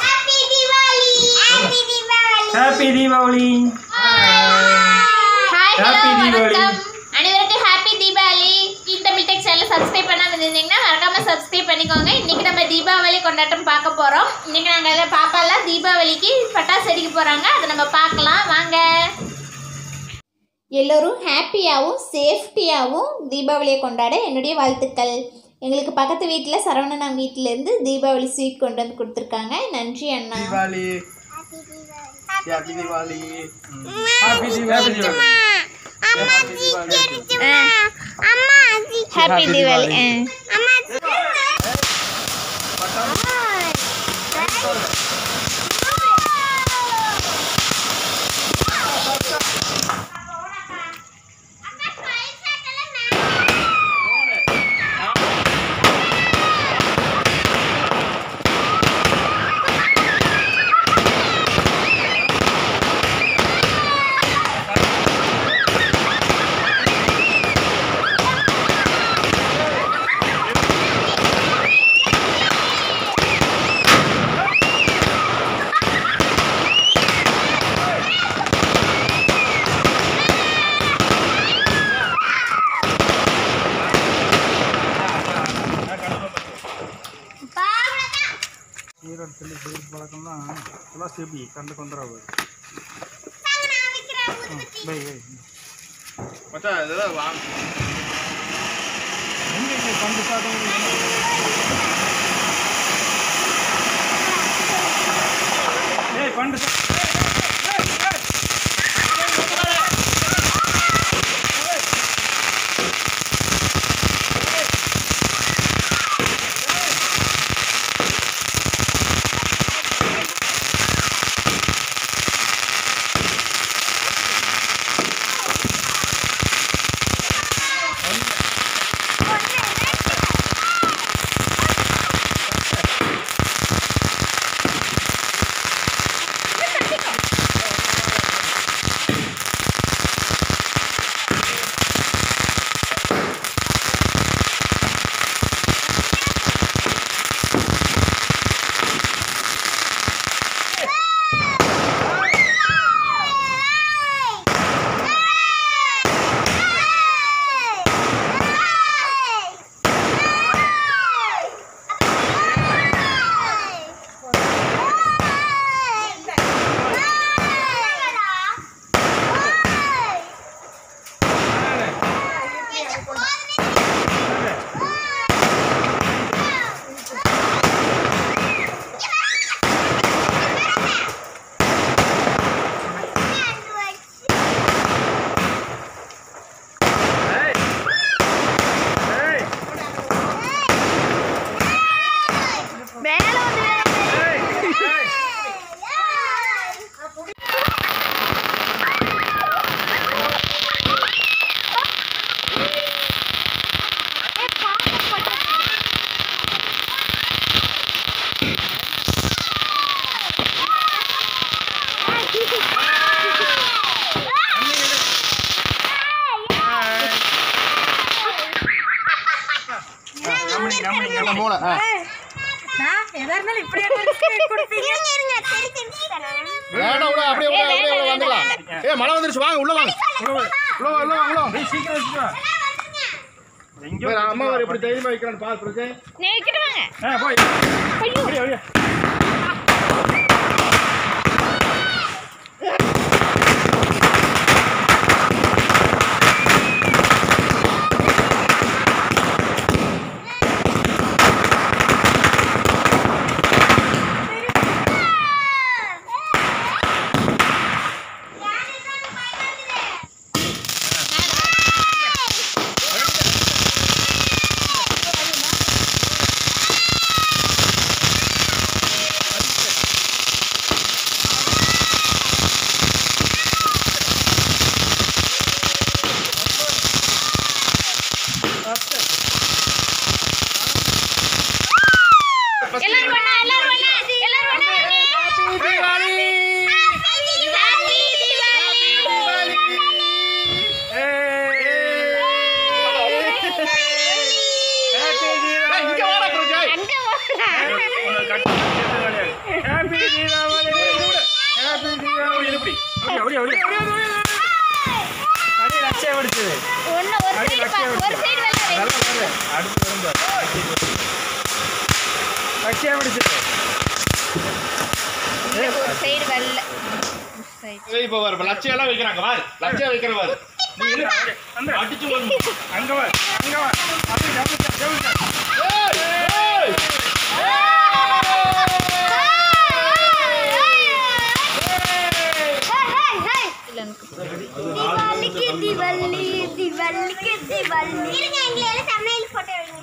Happy Deepavali happy Deepavali happy Deepavali hi hello Happy Deepavali. வணக்கம் அனைவருக்கும் happy Deepavali கீழ் Tamil tech channel subscribe பண்ணாம இருந்தீங்கன்னா மறக்காம சப்ஸ்கிரைப் பண்ணிக்கோங்க. இன்னைக்கு நம்ம தீபாவளி கொண்டாட்டம் பார்க்க போறோம். இன்னைக்கு நாங்க அதை பாப்பாலாம் தீபாவளிக்கு பட்டாசு அடிக்க போறாங்க. அதை நம்ம பார்க்கலாம். வாங்க. எல்லோரும் ஹாப்பியாகவும் சேஃப்டியாகவும் தீபாவளியை கொண்டாட என்னுடைய வாழ்த்துக்கள் எங்களுக்கு பக்கத்து வீட்டில் சரவணன் வீட்டிலேருந்து தீபாவளி ஸ்வீட் கொண்டு வந்து கொடுத்துருக்காங்க நன்றி அண்ணா தீபாவளி ஹாப்பி தீபாவளி ஹாப்பி தீபாவளி அம்மா ஜி அம்மா ஜி ஹாப்பி தீபாவளி அம்மா ஈரோடு சொல்லி செய்கிற பழக்கம்னா எல்லாம் சேப்பி கண்டு கொண்டுறாவு பை பை மச்சான் மூளை விட அப்படியே விட அப்படியே விட வந்துடலாம். ஏ மழை வந்துருச்சு வாங்க உள்ள வாங்க. உள்ள வாங்க உள்ள வாங்க உள்ள சீக்கிரம் அம்மா எப்படி தைரியமா வைக்கிறான்னு போய். ஹாப்பி பிடிச்சது ஒண்ணு பிடிச்சது இப்போ வர லட்சியம் எல்லாம் வைக்கிறாங்க வா லட்சியம் வைக்கிற வா நீ அங்க வா. அங்க வா. அப்படி திவல்லி திவல்லிக்கு திவல்லி இருங்க எங்களை எல்லாம் சமையல் போட்டோ எடுங்க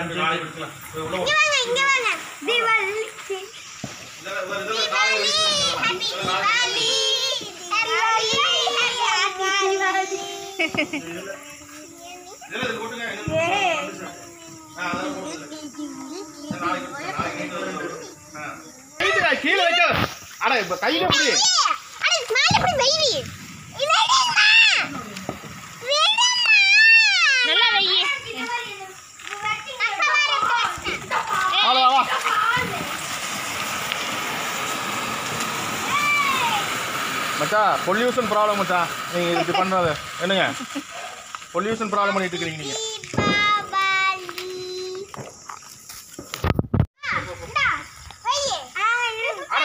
இங்க வாங்க இங்க வாங்க. திவல்லிக்கு திவல்லி ஹாப்பி திவாலி கீழே வைக்க. அட இப்ப கையில எப்படி மச்சான் பொல்யூஷன் ப்ராப்ளம் மச்சான். நீங்க இது பண்றது. என்னங்க? பொல்யூஷன் ப்ராப்ளம் பண்ணிட்டு இருக்கீங்க நீங்க. அட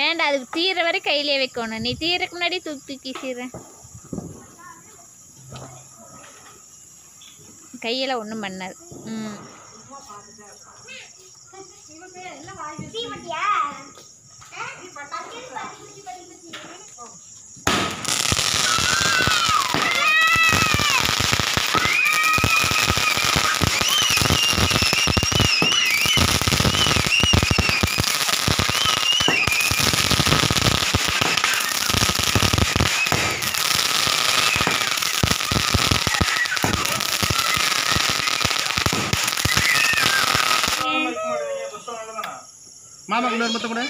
வேண்டாம் அது தீர வரை கையிலே வைக்கணும். நீ தீரக்கு முன்னாடி தூக்கி தூக்கி சீர கையெல்லாம் ஒன்றும் பண்ணாது. ம். మామకు నోరు మొత్తం కూడా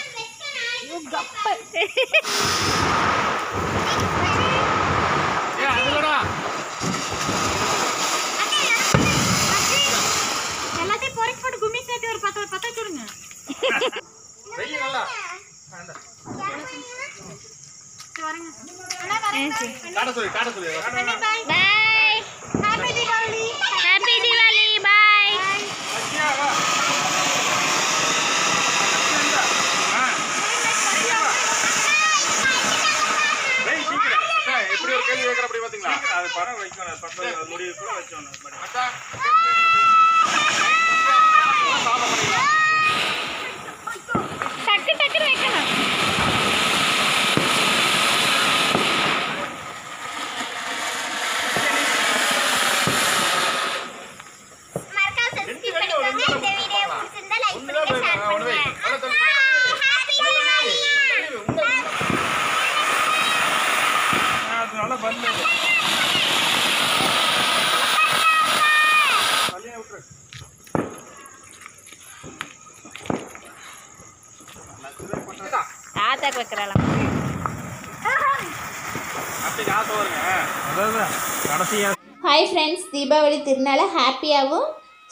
ஹாய் ஃப்ரெண்ட்ஸ் தீபாவளி திருநாளை ஹாப்பியாகவும்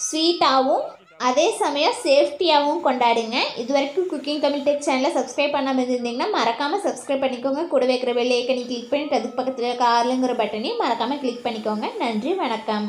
ஸ்வீட்டாகவும் அதே சமயம் சேஃப்டியாகவும் கொண்டாடுங்க. இது வரைக்கும் குக்கிங் தமிழ் டெக் சேனலை சப்ஸ்கிரைப் பண்ணாமல் இருந்தீங்கன்னா மறக்காமல் சப்ஸ்கிரைப் பண்ணிக்கோங்க. கூட வைக்கிற பெல் ஐக்கனை கிளிக் பண்ணிட்டு அதுக்கு பக்கத்தில் கார்லுங்கிற பட்டனையும் மறக்காமல் கிளிக் பண்ணிக்கோங்க. நன்றி வணக்கம்.